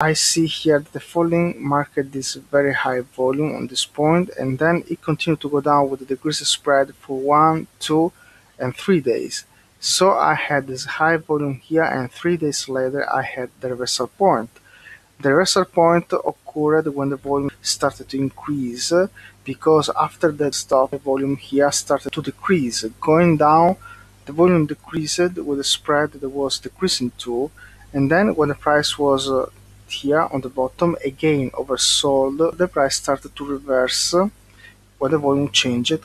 I see here the falling market this very high volume on this point and then it continued to go down with the decrease spread for one, two and three days. So I had this high volume here and three days later I had the reversal point. The reversal point occurred when the volume started to increase because after that stop the volume here started to decrease. Going down the volume decreased with the spread that was decreasing too and then when the price was uh, here on the bottom again oversold. The price started to reverse when the volume changed